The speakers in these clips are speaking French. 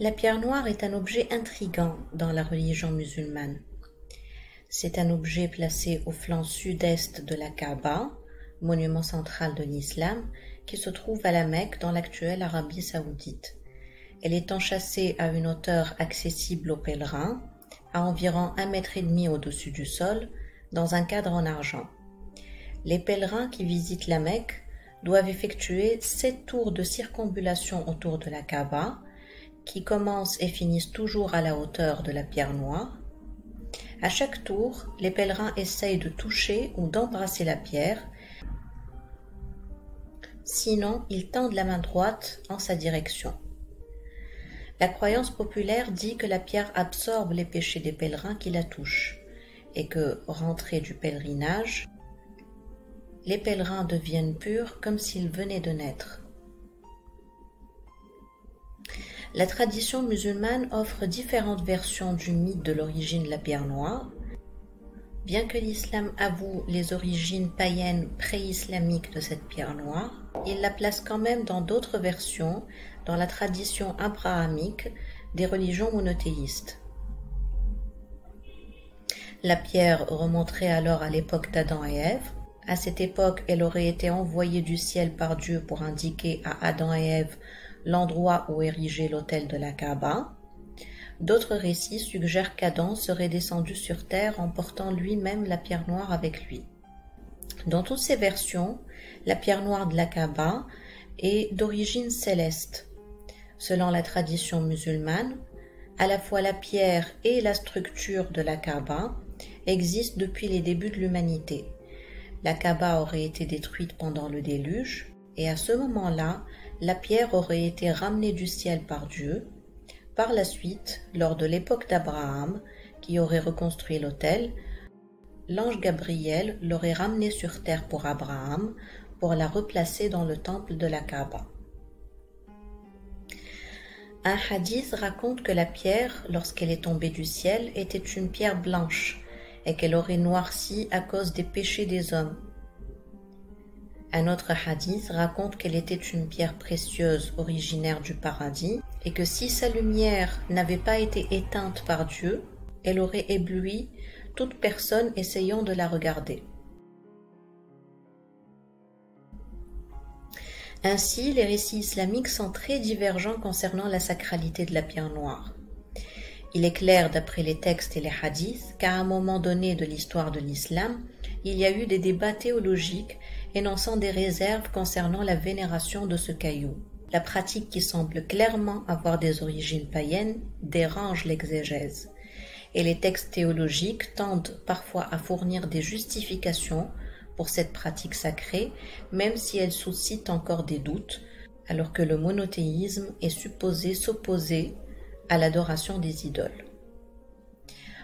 La pierre noire est un objet intrigant dans la religion musulmane. C'est un objet placé au flanc sud-est de la Kaaba, monument central de l'islam, qui se trouve à la Mecque dans l'actuelle Arabie saoudite. Elle est enchâssée à une hauteur accessible aux pèlerins, à environ un mètre et demi au-dessus du sol, dans un cadre en argent. Les pèlerins qui visitent la Mecque doivent effectuer sept tours de circambulation autour de la Kaaba, qui commencent et finissent toujours à la hauteur de la pierre noire. À chaque tour, les pèlerins essayent de toucher ou d'embrasser la pierre, sinon ils tendent la main droite en sa direction. La croyance populaire dit que la pierre absorbe les péchés des pèlerins qui la touchent, et que, rentrés du pèlerinage, les pèlerins deviennent purs comme s'ils venaient de naître. La tradition musulmane offre différentes versions du mythe de l'origine de la pierre noire. Bien que l'islam avoue les origines païennes pré-islamiques de cette pierre noire, il la place quand même dans d'autres versions dans la tradition abrahamique des religions monothéistes. La pierre remonterait alors à l'époque d'Adam et Ève. À cette époque, elle aurait été envoyée du ciel par Dieu pour indiquer à Adam et Ève l'endroit où ériger l'autel de la Kaaba. D'autres récits suggèrent qu'Adam serait descendu sur terre en portant lui-même la pierre noire avec lui. Dans toutes ces versions, la pierre noire de la Kaaba est d'origine céleste. Selon la tradition musulmane, à la fois la pierre et la structure de la Kaaba existent depuis les débuts de l'humanité. La Kaaba aurait été détruite pendant le déluge, et à ce moment-là, la pierre aurait été ramenée du ciel par Dieu. Par la suite, lors de l'époque d'Abraham, qui aurait reconstruit l'autel, l'ange Gabriel l'aurait ramenée sur terre pour Abraham pour la replacer dans le temple de la Kaaba. Un hadith raconte que la pierre, lorsqu'elle est tombée du ciel, était une pierre blanche et qu'elle aurait noirci à cause des péchés des hommes. Un autre hadith raconte qu'elle était une pierre précieuse originaire du paradis et que si sa lumière n'avait pas été éteinte par Dieu, elle aurait ébloui toute personne essayant de la regarder. Ainsi, les récits islamiques sont très divergents concernant la sacralité de la pierre noire. Il est clair d'après les textes et les hadiths qu'à un moment donné de l'histoire de l'islam, il y a eu des débats théologiques énonçant des réserves concernant la vénération de ce caillou. La pratique qui semble clairement avoir des origines païennes dérange l'exégèse, et les textes théologiques tendent parfois à fournir des justifications pour cette pratique sacrée, même si elle suscite encore des doutes, alors que le monothéisme est supposé s'opposer à l'adoration des idoles.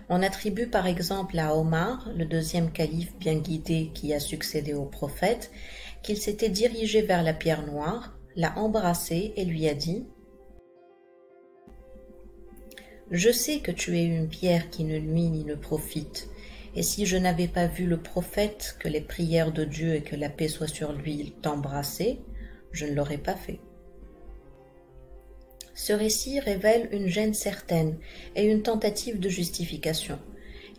On attribue par exemple à Omar, le deuxième calife bien guidé qui a succédé au prophète, qu'il s'était dirigé vers la pierre noire, l'a embrassée et lui a dit Je sais que tu es une pierre qui ne nuit ni ne profite, et si je n'avais pas vu le prophète que les prières de Dieu et que la paix soit sur lui t'embrasser, je ne l'aurais pas fait. Ce récit révèle une gêne certaine et une tentative de justification.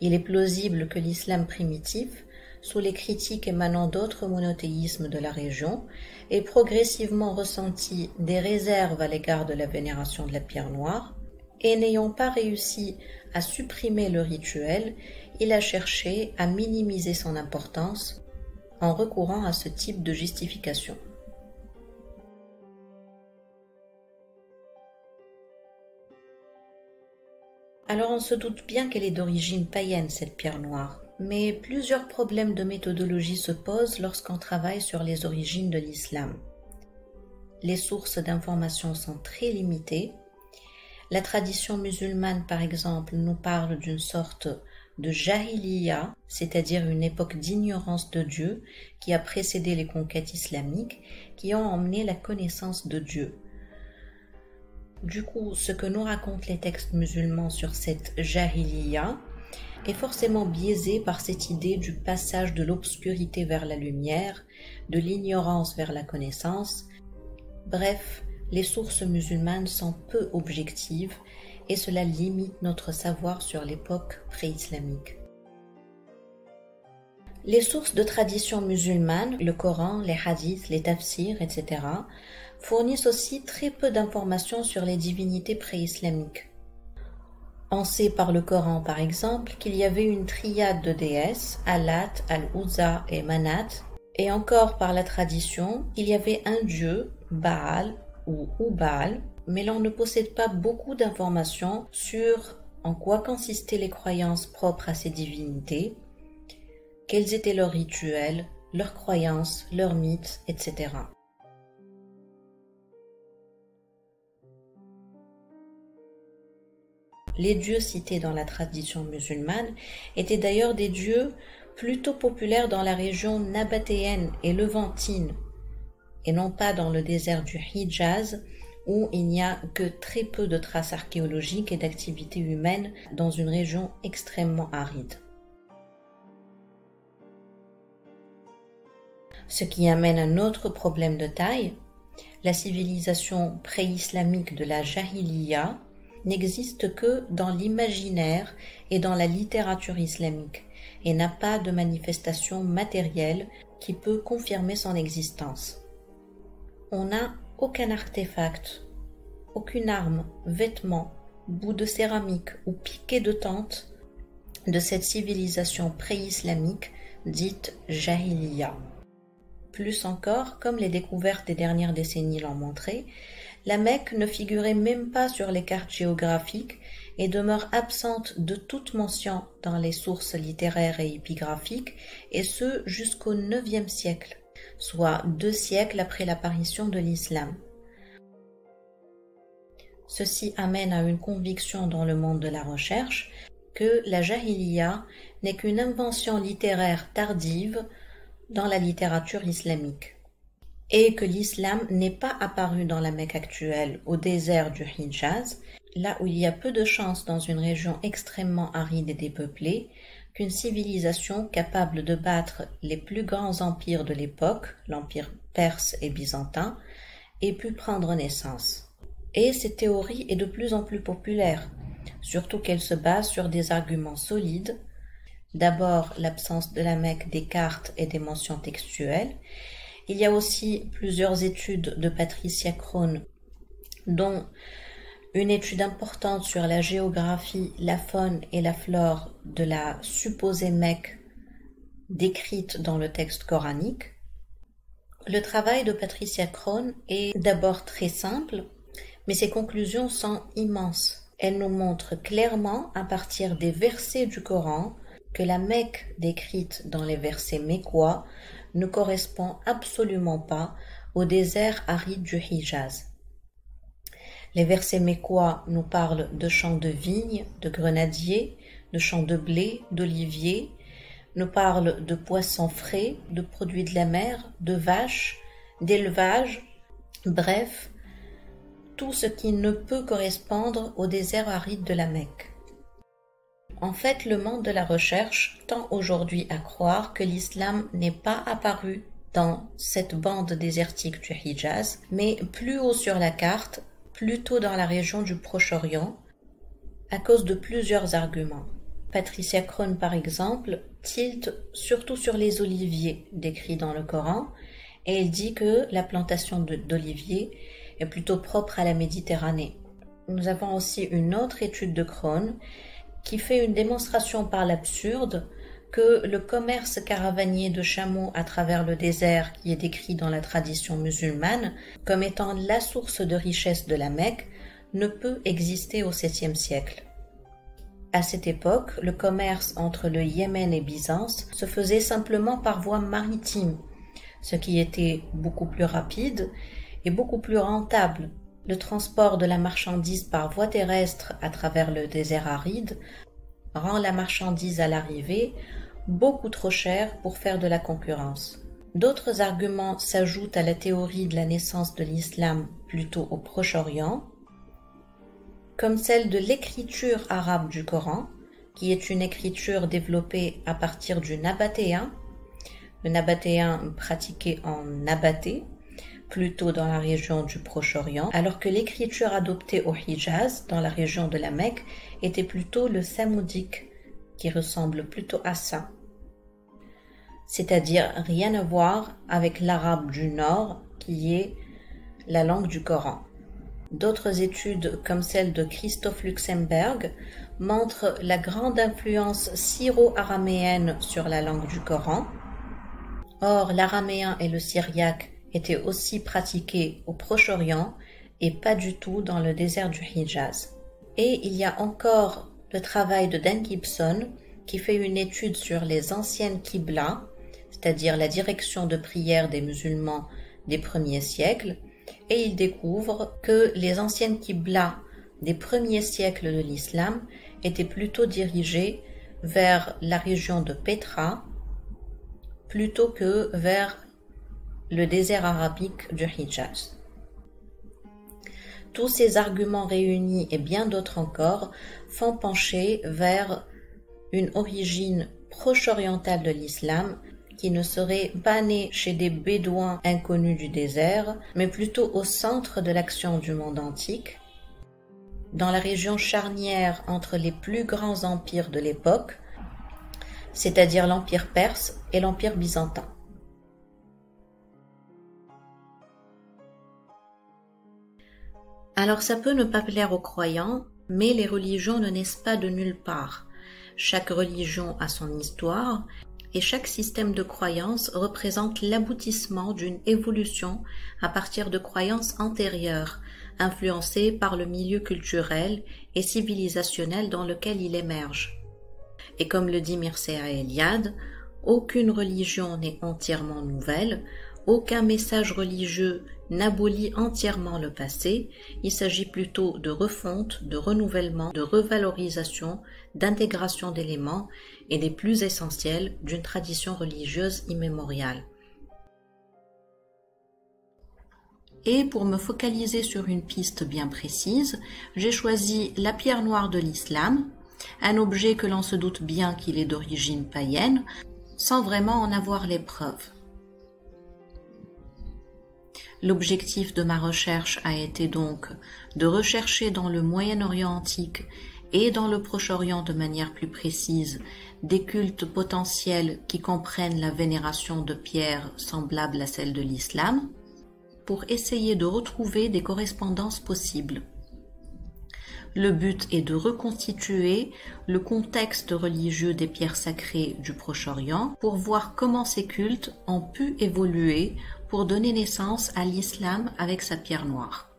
Il est plausible que l'islam primitif, sous les critiques émanant d'autres monothéismes de la région, ait progressivement ressenti des réserves à l'égard de la vénération de la pierre noire, et n'ayant pas réussi à supprimer le rituel, il a cherché à minimiser son importance en recourant à ce type de justification. Alors on se doute bien qu'elle est d'origine païenne, cette pierre noire. Mais plusieurs problèmes de méthodologie se posent lorsqu'on travaille sur les origines de l'islam. Les sources d'information sont très limitées. La tradition musulmane, par exemple, nous parle d'une sorte de jahiliya, c'est-à-dire une époque d'ignorance de Dieu qui a précédé les conquêtes islamiques, qui ont emmené la connaissance de Dieu. Du coup, ce que nous racontent les textes musulmans sur cette jahiliya est forcément biaisé par cette idée du passage de l'obscurité vers la lumière, de l'ignorance vers la connaissance, bref, les sources musulmanes sont peu objectives et cela limite notre savoir sur l'époque pré-islamique. Les sources de tradition musulmane, le Coran, les hadiths, les tafsirs, etc., fournissent aussi très peu d'informations sur les divinités pré-islamiques. On sait par le Coran, par exemple, qu'il y avait une triade de déesses, Alat, Al-Uzza et Manat, et encore par la tradition, il y avait un dieu, Baal ou Ubal, mais l'on ne possède pas beaucoup d'informations sur en quoi consistaient les croyances propres à ces divinités, quels étaient leurs rituels, leurs croyances, leurs mythes, etc. Les dieux cités dans la tradition musulmane étaient d'ailleurs des dieux plutôt populaires dans la région nabatéenne et levantine, et non pas dans le désert du Hijaz, où il n'y a que très peu de traces archéologiques et d'activités humaines dans une région extrêmement aride. ce qui amène un autre problème de taille. La civilisation pré-islamique de la Jahiliya n'existe que dans l'imaginaire et dans la littérature islamique et n'a pas de manifestation matérielle qui peut confirmer son existence. On n'a aucun artefact, aucune arme, vêtement, bout de céramique ou piquet de tente de cette civilisation pré-islamique dite Jahiliya. Plus encore, comme les découvertes des dernières décennies l'ont montré, la Mecque ne figurait même pas sur les cartes géographiques et demeure absente de toute mention dans les sources littéraires et épigraphiques, et ce jusqu'au IXe siècle, soit deux siècles après l'apparition de l'islam. Ceci amène à une conviction dans le monde de la recherche que la jahiliya n'est qu'une invention littéraire tardive dans la littérature islamique et que l'islam n'est pas apparu dans la Mecque actuelle au désert du Hijaz, là où il y a peu de chances dans une région extrêmement aride et dépeuplée qu'une civilisation capable de battre les plus grands empires de l'époque, l'empire perse et byzantin, ait pu prendre naissance. Et cette théorie est de plus en plus populaire, surtout qu'elle se base sur des arguments solides D'abord, l'absence de la Mecque des cartes et des mentions textuelles. Il y a aussi plusieurs études de Patricia Krohn, dont une étude importante sur la géographie, la faune et la flore de la supposée Mecque décrite dans le texte coranique. Le travail de Patricia Krohn est d'abord très simple, mais ses conclusions sont immenses. Elle nous montre clairement, à partir des versets du Coran, que la Mecque décrite dans les versets mécois ne correspond absolument pas au désert aride du Hijaz. Les versets mécois nous parlent de champs de vignes, de grenadiers, de champs de blé, d'oliviers, nous parlent de poissons frais, de produits de la mer, de vaches, d'élevage, bref, tout ce qui ne peut correspondre au désert aride de la Mecque. En fait, le monde de la recherche tend aujourd'hui à croire que l'islam n'est pas apparu dans cette bande désertique du Hijaz, mais plus haut sur la carte, plutôt dans la région du Proche-Orient, à cause de plusieurs arguments. Patricia Krohn, par exemple, tilte surtout sur les oliviers décrits dans le Coran, et elle dit que la plantation d'oliviers est plutôt propre à la Méditerranée. Nous avons aussi une autre étude de Krohn qui fait une démonstration par l'absurde que le commerce caravanier de chameaux à travers le désert qui est décrit dans la tradition musulmane comme étant la source de richesse de la Mecque ne peut exister au 7e siècle. À cette époque, le commerce entre le Yémen et Byzance se faisait simplement par voie maritime, ce qui était beaucoup plus rapide et beaucoup plus rentable le transport de la marchandise par voie terrestre à travers le désert aride rend la marchandise à l'arrivée beaucoup trop chère pour faire de la concurrence. D'autres arguments s'ajoutent à la théorie de la naissance de l'islam plutôt au Proche-Orient, comme celle de l'écriture arabe du Coran, qui est une écriture développée à partir du nabatéen, le nabatéen pratiqué en nabaté, plutôt dans la région du Proche-Orient, alors que l'écriture adoptée au Hijaz, dans la région de la Mecque, était plutôt le samoudique, qui ressemble plutôt à ça. C'est-à-dire rien à voir avec l'arabe du Nord, qui est la langue du Coran. D'autres études, comme celle de Christophe Luxemburg, montrent la grande influence syro-araméenne sur la langue du Coran. Or, l'araméen et le syriaque étaient aussi pratiqués au Proche-Orient et pas du tout dans le désert du Hijaz. Et il y a encore le travail de Dan Gibson qui fait une étude sur les anciennes Qibla, c'est-à-dire la direction de prière des musulmans des premiers siècles, et il découvre que les anciennes Qibla des premiers siècles de l'islam étaient plutôt dirigées vers la région de Petra plutôt que vers le désert arabique du Hijaz. Tous ces arguments réunis et bien d'autres encore font pencher vers une origine proche-orientale de l'islam qui ne serait pas né chez des bédouins inconnus du désert, mais plutôt au centre de l'action du monde antique, dans la région charnière entre les plus grands empires de l'époque, c'est-à-dire l'Empire perse et l'Empire byzantin. Alors ça peut ne pas plaire aux croyants, mais les religions ne naissent pas de nulle part. Chaque religion a son histoire et chaque système de croyance représente l'aboutissement d'une évolution à partir de croyances antérieures, influencées par le milieu culturel et civilisationnel dans lequel il émerge. Et comme le dit Mircea Eliade, aucune religion n'est entièrement nouvelle, aucun message religieux n'abolit entièrement le passé, il s'agit plutôt de refonte, de renouvellement, de revalorisation, d'intégration d'éléments et des plus essentiels d'une tradition religieuse immémoriale. Et pour me focaliser sur une piste bien précise, j'ai choisi la pierre noire de l'islam, un objet que l'on se doute bien qu'il est d'origine païenne, sans vraiment en avoir les preuves. L'objectif de ma recherche a été donc de rechercher dans le Moyen-Orient antique et dans le Proche-Orient de manière plus précise des cultes potentiels qui comprennent la vénération de pierres semblables à celle de l'islam, pour essayer de retrouver des correspondances possibles. Le but est de reconstituer le contexte religieux des pierres sacrées du Proche-Orient pour voir comment ces cultes ont pu évoluer pour donner naissance à l'islam avec sa pierre noire.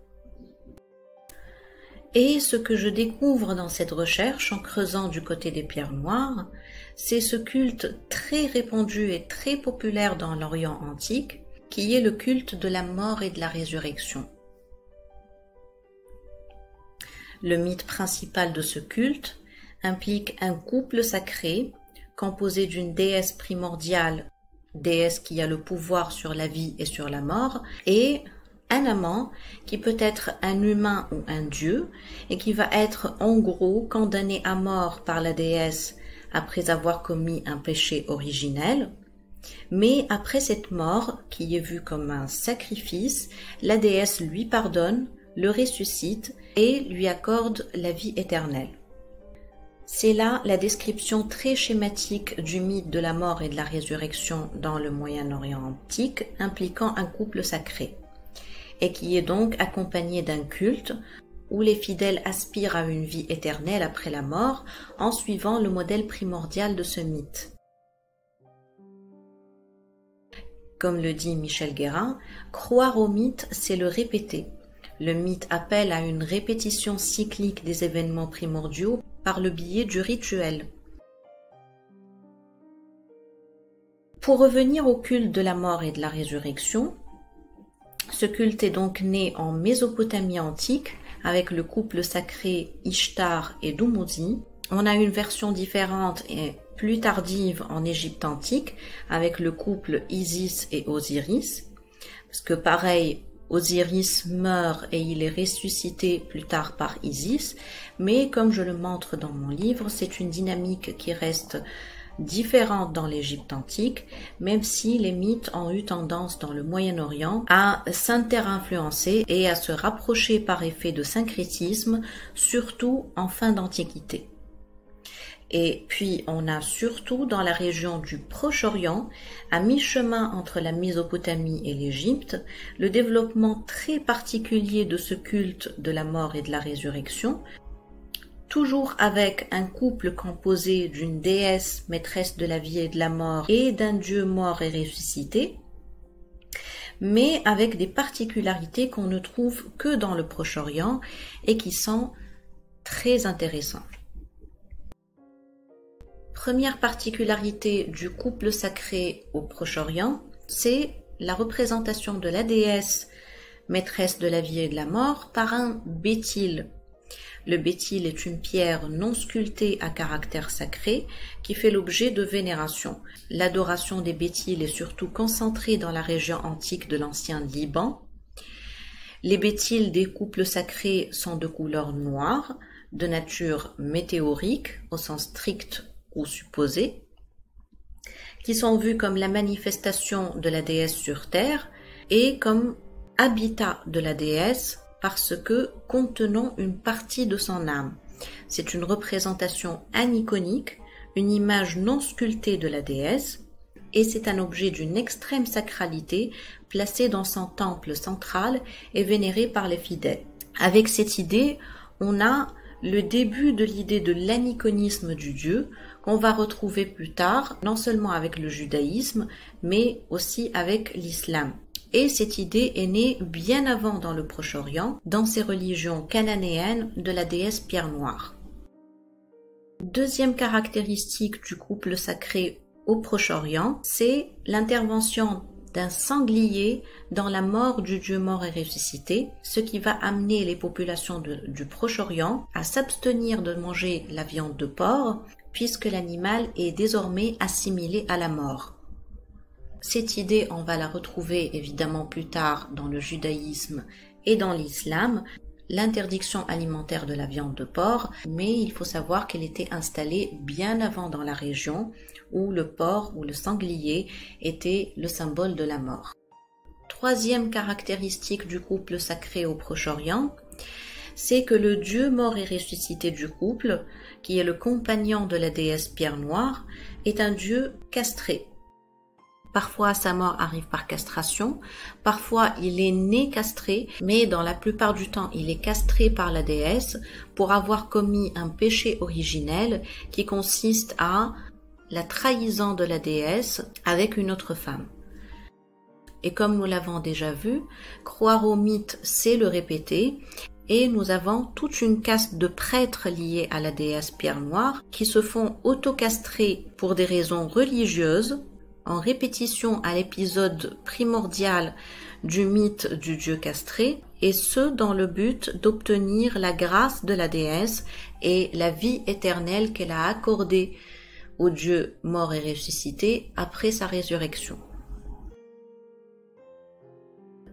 Et ce que je découvre dans cette recherche en creusant du côté des pierres noires, c'est ce culte très répandu et très populaire dans l'Orient antique, qui est le culte de la mort et de la résurrection. Le mythe principal de ce culte implique un couple sacré composé d'une déesse primordiale, déesse qui a le pouvoir sur la vie et sur la mort, et un amant qui peut être un humain ou un dieu et qui va être en gros condamné à mort par la déesse après avoir commis un péché originel. Mais après cette mort, qui est vue comme un sacrifice, la déesse lui pardonne, le ressuscite et lui accorde la vie éternelle. C'est là la description très schématique du mythe de la mort et de la résurrection dans le Moyen-Orient antique impliquant un couple sacré et qui est donc accompagné d'un culte où les fidèles aspirent à une vie éternelle après la mort en suivant le modèle primordial de ce mythe. Comme le dit Michel Guérin, croire au mythe, c'est le répéter. Le mythe appelle à une répétition cyclique des événements primordiaux par le biais du rituel. Pour revenir au culte de la mort et de la résurrection, ce culte est donc né en Mésopotamie antique avec le couple sacré Ishtar et Dumuzi. On a une version différente et plus tardive en Égypte antique avec le couple Isis et Osiris. Parce que pareil, Osiris meurt et il est ressuscité plus tard par Isis, mais comme je le montre dans mon livre, c'est une dynamique qui reste différentes dans l'Égypte antique, même si les mythes ont eu tendance dans le Moyen-Orient à s'inter-influencer et à se rapprocher par effet de syncrétisme, surtout en fin d'Antiquité. Et puis on a surtout dans la région du Proche-Orient, à mi-chemin entre la Mésopotamie et l'Égypte, le développement très particulier de ce culte de la mort et de la résurrection, toujours avec un couple composé d'une déesse maîtresse de la vie et de la mort et d'un dieu mort et ressuscité, mais avec des particularités qu'on ne trouve que dans le Proche-Orient et qui sont très intéressantes. Première particularité du couple sacré au Proche-Orient, c'est la représentation de la déesse maîtresse de la vie et de la mort par un bétil le bétil est une pierre non sculptée à caractère sacré qui fait l'objet de vénération. L'adoration des bétils est surtout concentrée dans la région antique de l'ancien Liban. Les bétils des couples sacrés sont de couleur noire, de nature météorique au sens strict ou qui sont vus comme la manifestation de la déesse sur terre et comme habitat de la déesse parce que contenant une partie de son âme. C'est une représentation aniconique, une image non sculptée de la déesse, et c'est un objet d'une extrême sacralité placé dans son temple central et vénéré par les fidèles. Avec cette idée, on a le début de l'idée de l'aniconisme du Dieu qu'on va retrouver plus tard, non seulement avec le judaïsme, mais aussi avec l'islam. Et cette idée est née bien avant dans le Proche-Orient, dans ces religions cananéennes de la déesse Pierre Noire. Deuxième caractéristique du couple sacré au Proche-Orient, c'est l'intervention d'un sanglier dans la mort du Dieu mort et ressuscité, ce qui va amener les populations du Proche-Orient à s'abstenir de manger la viande de porc, puisque l'animal est désormais assimilé à la mort. Cette idée, on va la retrouver évidemment plus tard dans le judaïsme et dans l'islam, l'interdiction alimentaire de la viande de porc, mais il faut savoir qu'elle était installée bien avant dans la région où le porc ou le sanglier était le symbole de la mort. Troisième caractéristique du couple sacré au Proche-Orient, c'est que le dieu mort et ressuscité du couple, qui est le compagnon de la déesse Pierre Noire, est un dieu castré, Parfois, sa mort arrive par castration. Parfois, il est né castré, mais dans la plupart du temps, il est castré par la déesse pour avoir commis un péché originel qui consiste à la trahison de la déesse avec une autre femme. Et comme nous l'avons déjà vu, croire au mythe, c'est le répéter, et nous avons toute une caste de prêtres liés à la déesse Pierre Noire qui se font autocastrer pour des raisons religieuses en répétition à l'épisode primordial du mythe du dieu castré, et ce dans le but d'obtenir la grâce de la déesse et la vie éternelle qu'elle a accordée au dieu mort et ressuscité après sa résurrection.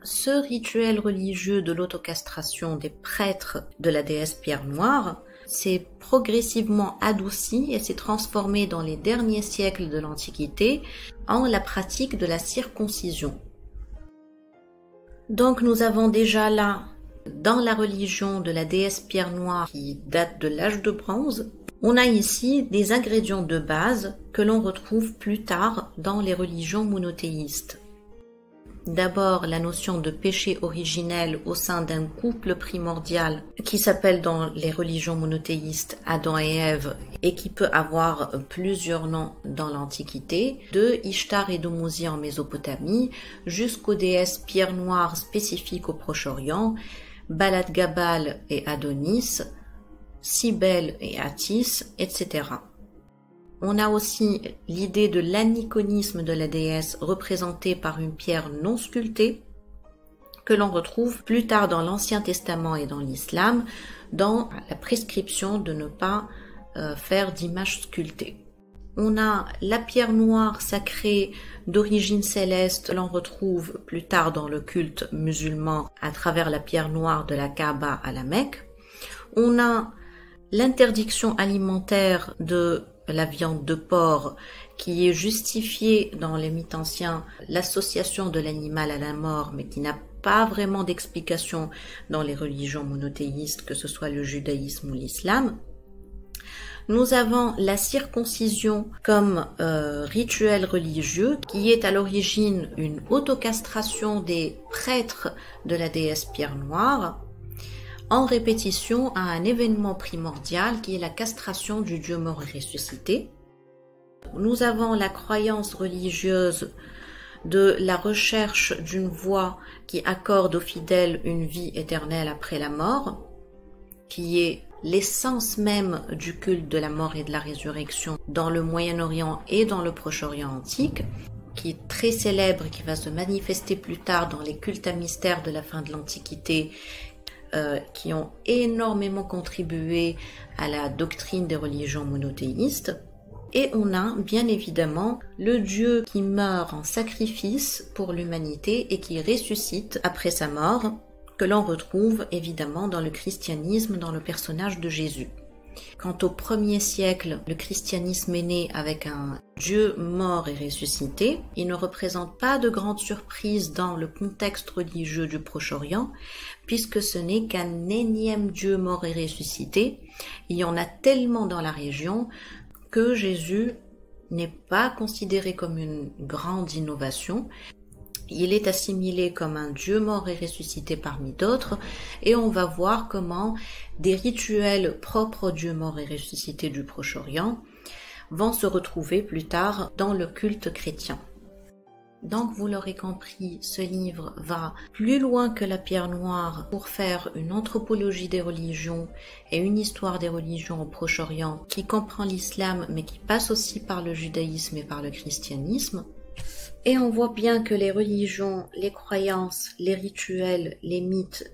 Ce rituel religieux de l'autocastration des prêtres de la déesse Pierre Noire s'est progressivement adouci et s'est transformé dans les derniers siècles de l'Antiquité en la pratique de la circoncision. Donc nous avons déjà là, dans la religion de la déesse Pierre Noire qui date de l'âge de bronze, on a ici des ingrédients de base que l'on retrouve plus tard dans les religions monothéistes d'abord la notion de péché originel au sein d'un couple primordial qui s'appelle dans les religions monothéistes Adam et Ève et qui peut avoir plusieurs noms dans l'Antiquité, de Ishtar et Dumuzi en Mésopotamie jusqu'aux déesses pierre noire spécifiques au Proche-Orient, Balad Gabal et Adonis, Cybèle et Attis, etc. On a aussi l'idée de l'aniconisme de la déesse représentée par une pierre non sculptée que l'on retrouve plus tard dans l'Ancien Testament et dans l'Islam dans la prescription de ne pas euh, faire d'image sculptée. On a la pierre noire sacrée d'origine céleste, l'on retrouve plus tard dans le culte musulman à travers la pierre noire de la Kaaba à la Mecque. On a l'interdiction alimentaire de la viande de porc qui est justifié dans les mythes anciens l'association de l'animal à la mort, mais qui n'a pas vraiment d'explication dans les religions monothéistes, que ce soit le judaïsme ou l'islam. Nous avons la circoncision comme euh, rituel religieux qui est à l'origine une autocastration des prêtres de la déesse Pierre Noire en répétition à un événement primordial qui est la castration du Dieu mort et ressuscité. Nous avons la croyance religieuse de la recherche d'une voie qui accorde aux fidèles une vie éternelle après la mort, qui est l'essence même du culte de la mort et de la résurrection dans le Moyen-Orient et dans le Proche-Orient antique, qui est très célèbre et qui va se manifester plus tard dans les cultes à mystère de la fin de l'Antiquité, euh, qui ont énormément contribué à la doctrine des religions monothéistes. Et on a bien évidemment le Dieu qui meurt en sacrifice pour l'humanité et qui ressuscite après sa mort que l'on retrouve évidemment dans le christianisme, dans le personnage de Jésus. Quant au premier siècle, le christianisme est né avec un Dieu mort et ressuscité. Il ne représente pas de grande surprise dans le contexte religieux du Proche-Orient, puisque ce n'est qu'un énième Dieu mort et ressuscité. Il y en a tellement dans la région que Jésus n'est pas considéré comme une grande innovation, il est assimilé comme un Dieu mort et ressuscité parmi d'autres, et on va voir comment des rituels propres au Dieu mort et ressuscité du Proche-Orient vont se retrouver plus tard dans le culte chrétien. Donc vous l'aurez compris, ce livre va plus loin que la pierre noire pour faire une anthropologie des religions et une histoire des religions au Proche-Orient qui comprend l'islam mais qui passe aussi par le judaïsme et par le christianisme. Et on voit bien que les religions, les croyances, les rituels, les mythes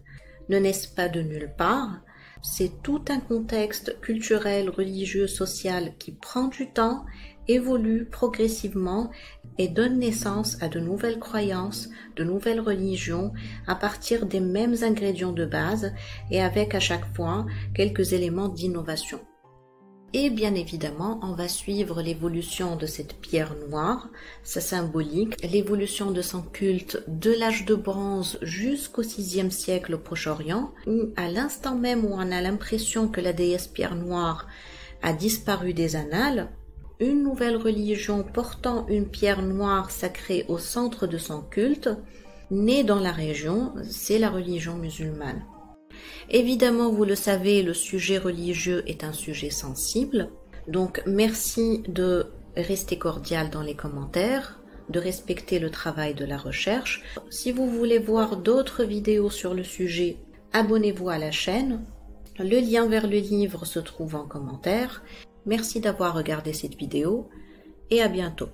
ne naissent pas de nulle part. C'est tout un contexte culturel, religieux, social qui prend du temps, évolue progressivement et donne naissance à de nouvelles croyances, de nouvelles religions à partir des mêmes ingrédients de base et avec à chaque fois quelques éléments d'innovation. Et bien évidemment, on va suivre l'évolution de cette pierre noire, sa symbolique, l'évolution de son culte de l'âge de bronze jusqu'au VIe siècle au Proche-Orient, où à l'instant même où on a l'impression que la déesse pierre noire a disparu des annales, une nouvelle religion portant une pierre noire sacrée au centre de son culte, née dans la région, c'est la religion musulmane. Évidemment, vous le savez, le sujet religieux est un sujet sensible. Donc, merci de rester cordial dans les commentaires, de respecter le travail de la recherche. Si vous voulez voir d'autres vidéos sur le sujet, abonnez-vous à la chaîne. Le lien vers le livre se trouve en commentaire. Merci d'avoir regardé cette vidéo et à bientôt.